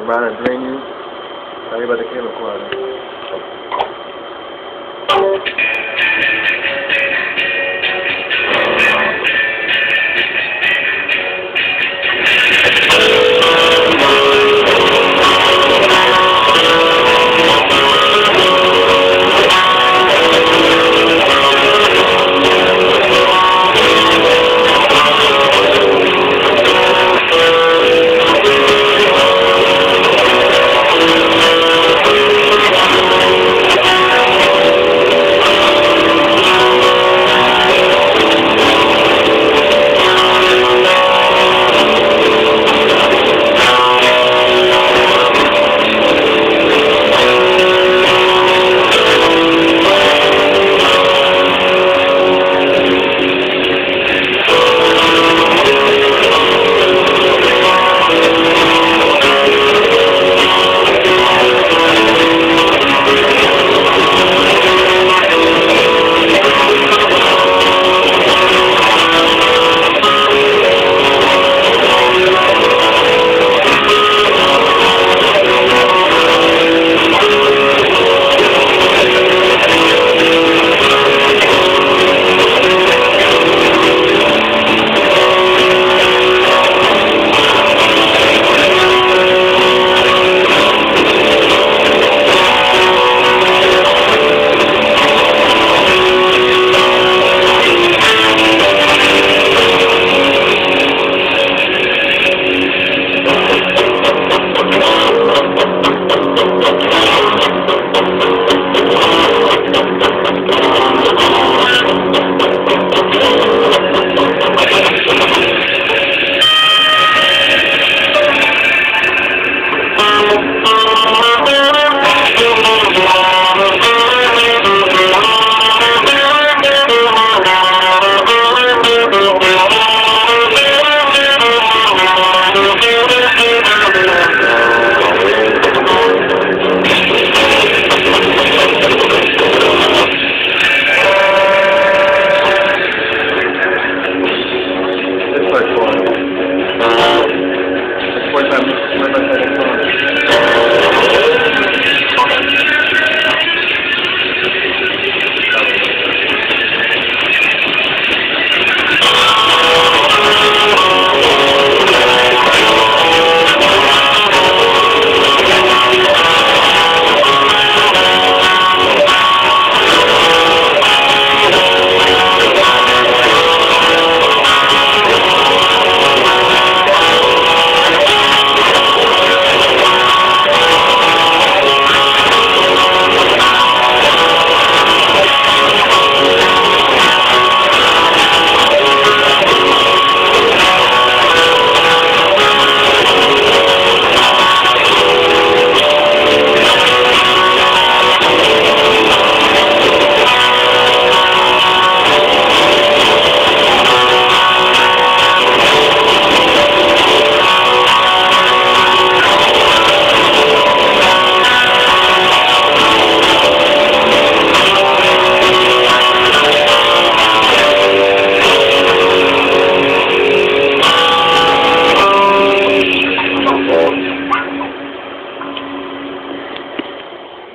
around and drain you. Sorry about the camera quality.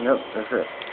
Nope, that's it.